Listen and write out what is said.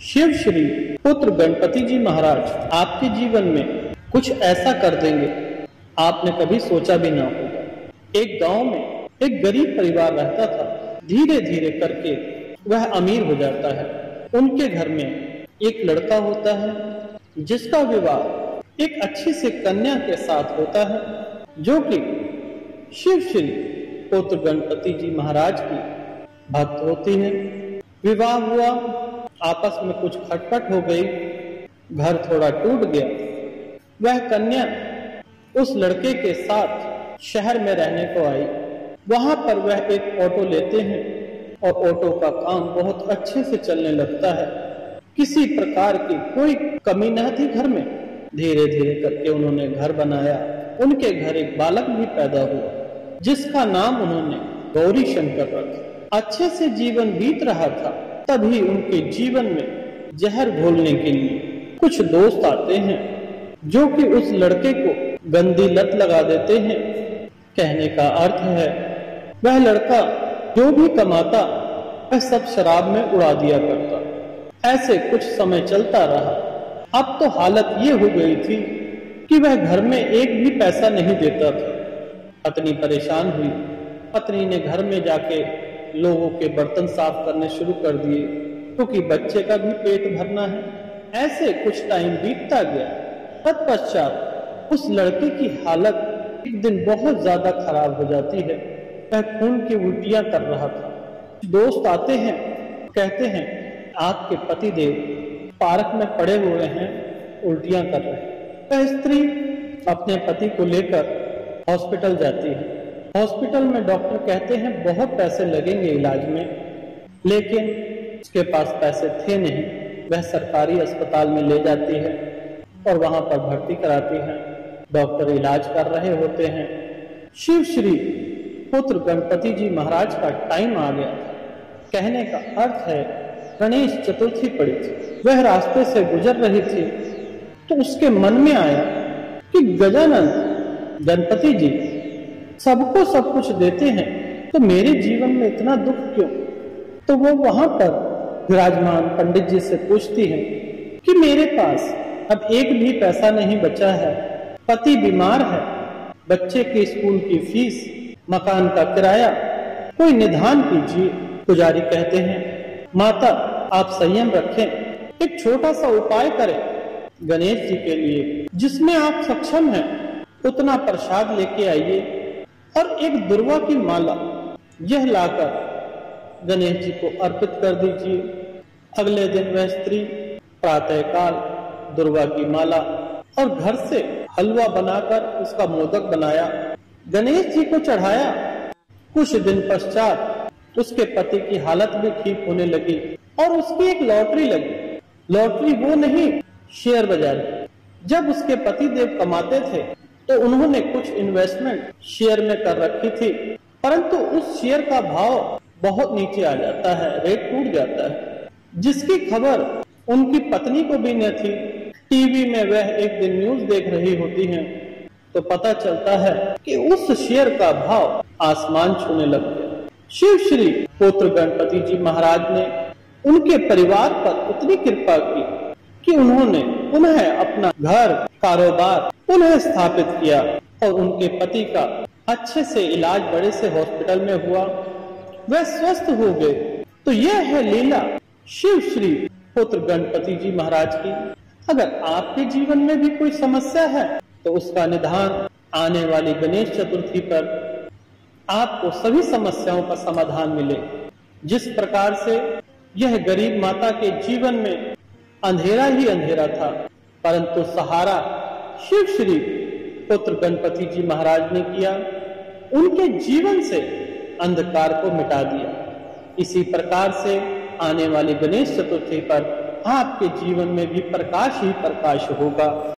शिव श्री पुत्र गणपति जी महाराज, आपके जीवन में कुछ ऐसा कर देंगे। आपने कभी सोचा भी ना होगा। एक गाँव में एक गरीब परिवार रहता था। धीरे धीरे करके वह अमीर हो जाता है। उनके घर में एक लड़का होता है, जिसका विवाह एक अच्छी से कन्या के साथ होता है, जो कि शिव श्री पुत्र गणपति जी महाराज की भक्त होती है। विवाह हुआ आपस में कुछ खटपट हो गई, घर थोड़ा टूट गया। वह कन्या उस लड़के के साथ शहर में रहने को आई। वहाँ पर वह एक ऑटो लेते हैं और ऑटो का काम बहुत अच्छे से चलने लगता है। किसी प्रकार की कोई कमी न थी घर में। धीरे धीरे करके उन्होंने घर बनाया। उनके घर एक बालक भी पैदा हुआ, जिसका नाम उन्होंने गौरी शंकर रखा। अच्छे से जीवन बीत रहा था। तभी उनके जीवन में जहर घोलने के लिए कुछ दोस्त आते हैं, जो कि उस लड़के को गंदी लत लगा देते हैं। कहने का अर्थ है, वह लड़का जो भी कमाता, वह सब शराब में उड़ा दिया करता। ऐसे कुछ समय चलता रहा। अब तो हालत ये हो गई थी कि वह घर में एक भी पैसा नहीं देता था। पत्नी परेशान हुई। पत्नी ने घर में जाके लोगों के बर्तन साफ़ करने शुरू कर दिए, क्योंकि बच्चे का भी पेट भरना है। ऐसे कुछ टाइम बीतता गया। तत्पश्चात उस लड़के की हालत एक दिन बहुत ज़्यादा खराब हो जाती है। वह खून की उल्टियाँ कर रहा था। दोस्त आते हैं, कहते हैं, आपके पति देव पार्क में पड़े हुए हैं, उल्टियाँ कर रहे हैं। वह स्त्री अपने पति को लेकर हॉस्पिटल जाती है। हॉस्पिटल में डॉक्टर कहते हैं, बहुत पैसे लगेंगे इलाज में। लेकिन उसके पास पैसे थे नहीं। वह सरकारी अस्पताल में ले जाती है और वहाँ पर भर्ती कराती है। डॉक्टर इलाज कर रहे होते हैं। शिव श्री पुत्र गणपति जी महाराज का टाइम आ गया कहने का अर्थ है, गणेश चतुर्थी पड़ी थी। वह रास्ते से गुजर रही थी। तो उसके मन में आया कि गजानंद गणपति जी सबको सब कुछ देते हैं तो मेरे जीवन में इतना दुख क्यों? तो वो वहाँ पर विराजमान पंडित जी से पूछती है कि मेरे पास अब एक भी पैसा नहीं बचा है, पति बीमार है, बच्चे के स्कूल की फ़ीस, मकान का किराया, कोई निधान कीजिए, पुजारी कहते हैं, माता, आप संयम रखें, एक छोटा सा उपाय करें। गणेश जी के लिए, जिसमें आप सक्षम हैं, उतना प्रसाद लेके आइए। और एक दुर्वा की माला, यह लाकर गणेश जी को अर्पित कर दीजिए। अगले दिन वह स्त्री प्रातः काल दुर्वा की माला और घर से हलवा बनाकर उसका मोदक बनाया। गणेश जी को चढ़ाया। कुछ दिन पश्चात उसके पति की हालत भी ठीक होने लगी और उसकी एक लॉटरी लगी। लॉटरी वो नहीं, शेयर बाज़ार जब उसके पति देव कमाते थे तो उन्होंने कुछ इन्वेस्टमेंट शेयर में कर रखी थी। परंतु उस शेयर का भाव बहुत नीचे आ जाता है रेट टूट जाता है। जिसकी खबर उनकी पत्नी को भी न थी। टीवी में वह एक दिन न्यूज़ देख रही होती हैं तो पता चलता है कि उस शेयर का भाव आसमान छूने लग गया। शिव श्री पुत्र गणपति जी महाराज ने उनके परिवार पर उतनी कृपा की कि उन्होंने पुनः अपना घर, कारोबार पुनः स्थापित किया और उनके पति का अच्छे से इलाज बड़े से हॉस्पिटल में हुआ। वह स्वस्थ हो गए। तो यह है लीला शिव श्री पुत्र गणपति जी महाराज की। अगर आपके जीवन में भी कोई समस्या है तो उसका निधान आने वाली गणेश चतुर्थी पर आपको सभी समस्याओं का समाधान मिले। जिस प्रकार से यह गरीब माता के जीवन में अंधेरा ही अंधेरा था। परंतु सहारा शिव श्री पुत्र गणपति जी महाराज ने किया। उनके जीवन से अंधकार को मिटा दिया। इसी प्रकार से आने वाली गणेश चतुर्थी पर आपके जीवन में भी प्रकाश ही प्रकाश होगा।